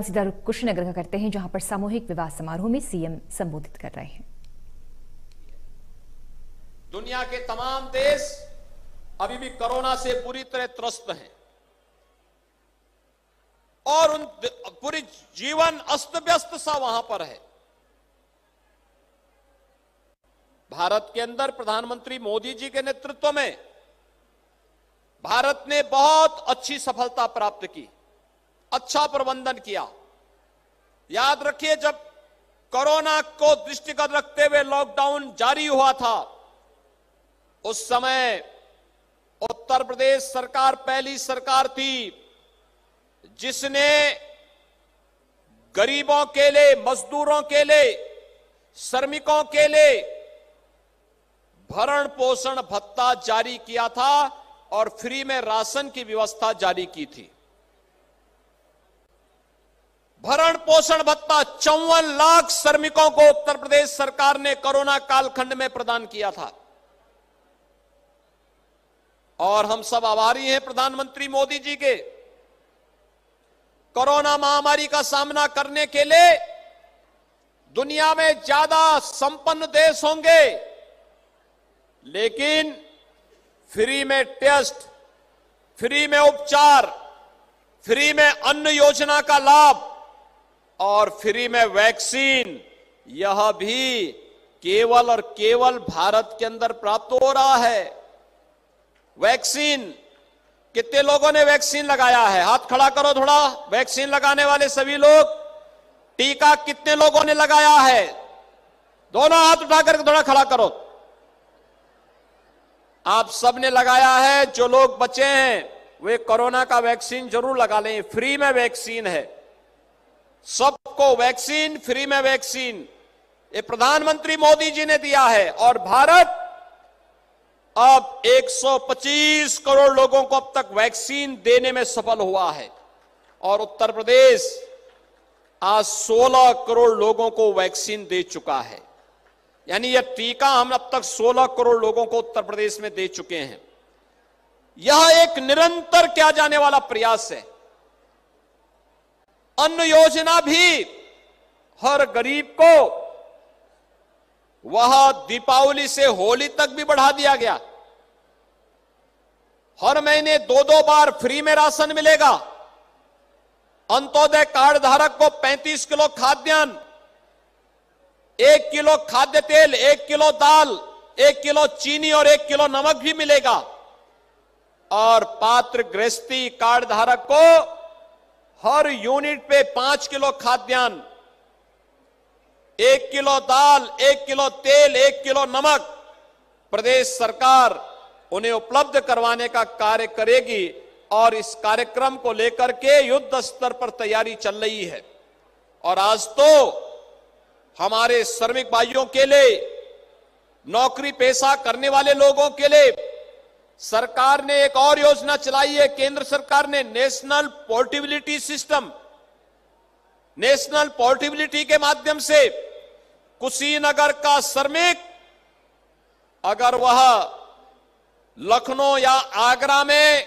सीधा रुख कुशीनगर का करते हैं जहाँ पर सामूहिक विवाह समारोह में सीएम संबोधित कर रहे हैं। दुनिया के तमाम देश अभी भी कोरोना से पूरी तरह त्रस्त हैं। और उन पूरी जीवन अस्त व्यस्त सा वहाँ पर है। भारत के अंदर प्रधानमंत्री मोदी जी के नेतृत्व में भारत ने बहुत अच्छी सफलता प्राप्त की। अच्छा प्रबंधन किया। याद रखिए, जब कोरोना को दृष्टिगत रखते हुए लॉकडाउन जारी हुआ था, उस समय उत्तर प्रदेश सरकार पहली सरकार थी, जिसने गरीबों के लिए, मजदूरों के लिए, श्रमिकों के लिए भरण पोषण भत्ता जारी किया था और फ्री में राशन की व्यवस्था जारी की थी। भरण पोषण भत्ता चौवन लाख श्रमिकों को उत्तर प्रदेश सरकार ने कोरोना कालखंड में प्रदान किया था। और हम सब आभारी हैं प्रधानमंत्री मोदी जी के। कोरोना महामारी का सामना करने के लिए दुनिया में ज़्यादा संपन्न देश होंगे, लेकिन फ्री में टेस्ट, फ्री में उपचार, फ्री में अन्न योजना का लाभ और फ्री में वैक्सीन। यह भी केवल और केवल भारत के अंदर प्राप्त हो रहा है। वैक्सीन। कितने लोगों ने वैक्सीन लगाया है? हाथ खड़ा करो थोड़ा। वैक्सीन लगाने वाले सभी लोग। टीका कितने लोगों ने लगाया है? दोनों हाथ उठा उठाकर थोड़ा खड़ा करो। आप सबने लगाया है। जो लोग बचे हैं, वे कोरोना का वैक्सीन ज़रूर लगा लें। फ्री में वैक्सीन है। सबको वैक्सीन, फ्री में वैक्सीन। ये प्रधानमंत्री मोदी जी ने दिया है और भारत अब 125 करोड़ लोगों को अब तक वैक्सीन देने में सफल हुआ है और उत्तर प्रदेश आज 16 करोड़ लोगों को वैक्सीन दे चुका है। यानी यह टीका हम अब तक 16 करोड़ लोगों को उत्तर प्रदेश में दे चुके हैं। यह एक निरंतर किया जाने वाला प्रयास है। अन्न योजना भी हर गरीब को वह दीपावली से होली तक भी बढ़ा दिया गया। हर महीने दो दो बार फ्री में राशन मिलेगा। अंत्योदय कार्ड धारक को 35 किलो खाद्यान्न, एक किलो खाद्य तेल, एक किलो दाल, एक किलो चीनी और एक किलो नमक भी मिलेगा। और पात्र गृहस्थी कार्ड धारक को हर यूनिट पे पाँच किलो खाद्यान्न, एक किलो दाल, एक किलो तेल, एक किलो नमक, प्रदेश सरकार उन्हें उपलब्ध करवाने का कार्य करेगी और इस कार्यक्रम को लेकर के युद्ध स्तर पर तैयारी चल रही है। और आज तो हमारे श्रमिक भाइयों के लिए, नौकरी पेशा करने वाले लोगों के लिए सरकार ने एक और योजना चलाई है, केंद्र सरकार ने national portability system. National portability के माध्यम से कुशीनगर का श्रमिक, अगर वह लखनऊ या आगरा में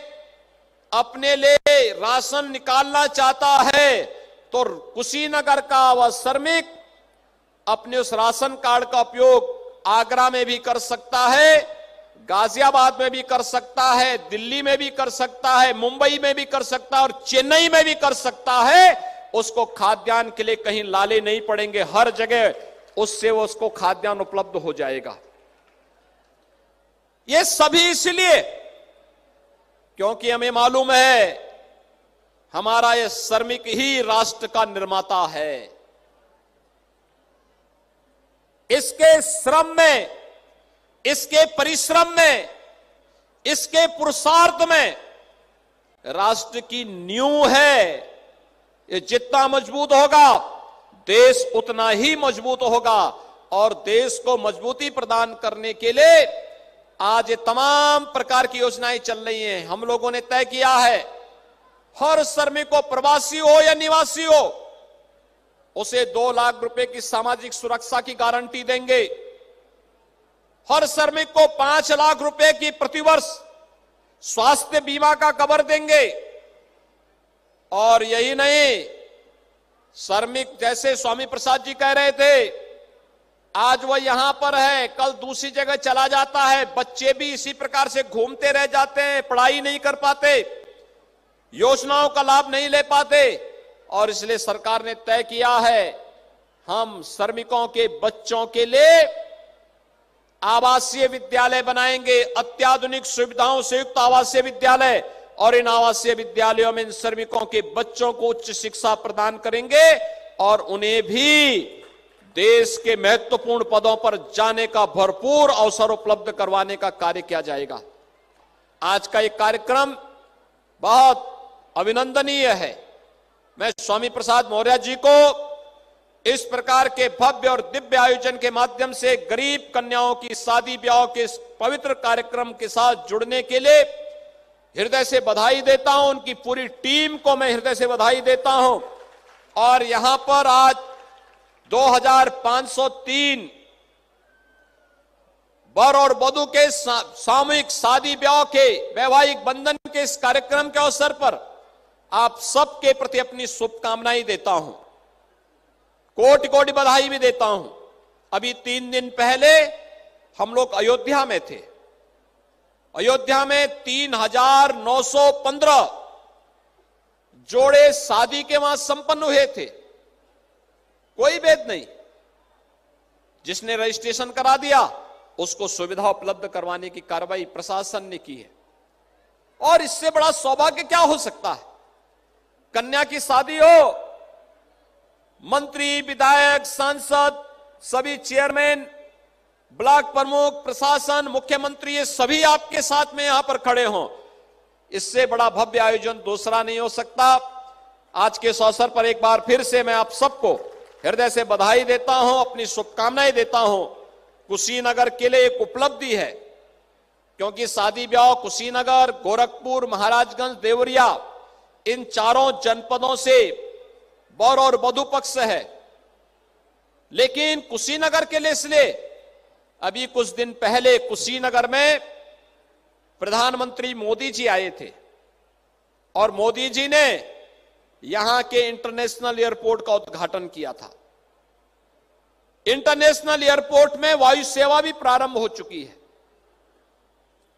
अपने लिए राशन निकालना चाहता है तो कुशीनगर का वह श्रमिक अपने उस राशन कार्ड का उपयोग आगरा में भी कर सकता है। गाजियाबाद में भी कर सकता है, दिल्ली में भी कर सकता है, मुंबई में भी कर सकता है और चेन्नई में भी कर सकता है। उसको खाद्यान्न के लिए कहीं लाले नहीं पड़ेंगे, हर जगह उससे वो उसको खाद्यान्न उपलब्ध हो जाएगा। ये सभी इसलिए क्योंकि हमें मालूम है, हमारा ये श्रमिक ही राष्ट्र का निर्माता है। इसके श्रम में इसके परिश्रम में, इसके पुरुषार्थ में राष्ट्र की न्यू है। ये जितना मज़बूत होगा, देश उतना ही मज़बूत होगा। और देश को मजबूती प्रदान करने के लिए आज ये तमाम प्रकार की योजनाएँ चल रही हैं। हम लोगों ने तय किया है, हर श्रमिक को प्रवासी हो या निवासी हो, उसे दो लाख रुपए की सामाजिक सुरक्षा की गारंटी देंगे। हर श्रमिक को पाँच लाख रुपए की प्रतिवर्ष स्वास्थ्य बीमा का कवर देंगे। और यही नहीं, श्रमिक जैसे स्वामी प्रसाद जी कह रहे थे, आज वह यहाँ पर है, कल दूसरी जगह चला जाता है, बच्चे भी इसी प्रकार से घूमते रह जाते हैं, पढ़ाई नहीं कर पाते, योजनाओं का लाभ नहीं ले पाते। और इसलिए सरकार ने तय किया है, हम श्रमिकों के बच्चों के लिए आवासीय विद्यालय बनाएँगे, अत्याधुनिक सुविधाओं से युक्त आवासीय विद्यालय, और इन आवासीय विद्यालयों में इन श्रमिकों के बच्चों को उच्च शिक्षा प्रदान करेंगे, और उन्हें भी देश के महत्वपूर्ण पदों पर जाने का भरपूर अवसर उपलब्ध करवाने का कार्य किया जाएगा। आज का एक कार्यक्रम बहुत अभिनंदनीय है। मैं स्वामी प्रसाद मौर्य जी को इस प्रकार के भव्य और दिव्य आयोजन के माध्यम से गरीब कन्याओं की शादी ब्याह के इस पवित्र कार्यक्रम के साथ जुड़ने के लिए हृदय से बधाई देता हूँ, उनकी पूरी टीम को मैं हृदय से बधाई देता हूँ। और यहाँ पर आज 2503 वर और वधु के सामूहिक शादी ब्याह के वैवाहिक बंधन के इस कार्यक्रम के अवसर पर आप सबके प्रति अपनी शुभकामनाएँ देता हूँ। कोटि कोटि बधाई भी देता हूँ। अभी तीन दिन पहले हम लोग अयोध्या में थे। अयोध्या में तीन हज़ार नौ सौ पंद्रह जोड़े शादी के वहाँ संपन्न हुए थे। कोई भेद नहीं। जिसने रजिस्ट्रेशन करा दिया, उसको सुविधा उपलब्ध करवाने की कार्रवाई प्रशासन ने की है। और इससे बड़ा सौभाग्य क्या हो सकता है? कन्या की शादी हो मंत्री, विधायक, सांसद, सभी चेयरमैन, ब्लॉक प्रमुख, प्रशासन, मुख्यमंत्री, ये सभी आपके साथ में यहाँ पर खड़े हों। इससे बड़ा भव्य आयोजन दूसरा नहीं हो सकता। आज के इस अवसर पर एक बार फिर से मैं आप सबको हृदय से बधाई देता हूँ, अपनी शुभकामनाएँ देता हूँ। कुशीनगर के लिए एक उपलब्धि है, क्योंकि शादी ब्याह कुशीनगर, गोरखपुर, महाराजगंज, देवरिया, इन चारों जनपदों से बर और वधु पक्ष है। लेकिन कुशीनगर के लिए इसलिए अभी कुछ दिन पहले कुशीनगर में प्रधानमंत्री मोदी जी आए थे। और मोदी जी ने यहाँ के इंटरनेशनल एयरपोर्ट का उद्घाटन किया था। इंटरनेशनल एयरपोर्ट में वायु सेवा भी प्रारंभ हो चुकी है।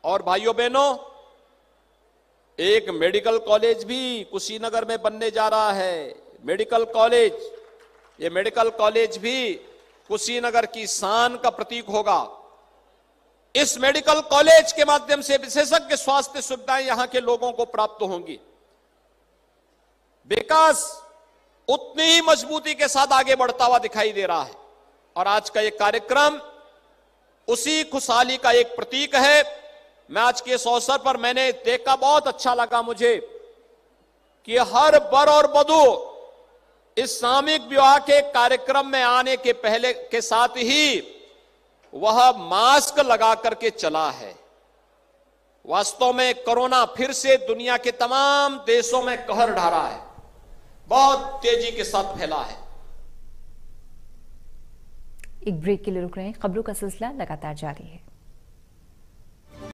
और भाइयों बहनों, एक मेडिकल कॉलेज भी कुशीनगर में बनने जा रहा है। मेडिकल कॉलेज, ये मेडिकल कॉलेज भी कुशीनगर की शान का प्रतीक होगा। इस मेडिकल कॉलेज के माध्यम से विशेषज्ञ स्वास्थ्य सुविधाएँ यहाँ के लोगों को प्राप्त होंगी। विकास उतनी ही मजबूती के साथ आगे बढ़ता हुआ दिखाई दे रहा है। और आज का यह कार्यक्रम उसी खुशहाली का एक प्रतीक है। मैं आज के इस अवसर पर मैंने देखा, बहुत अच्छा लगा मुझे कि हर बर और बधु इस सामूहिक विवाह के कार्यक्रम में आने के पहले के साथ ही वह मास्क लगा करके चला है। वास्तव में कोरोना फिर से दुनिया के तमाम देशों में कहर ढा रहा है। बहुत तेज़ी के साथ फैला है। एक ब्रेक के लिए रुक रहे हैं। खबरों का सिलसिला लगातार जारी है।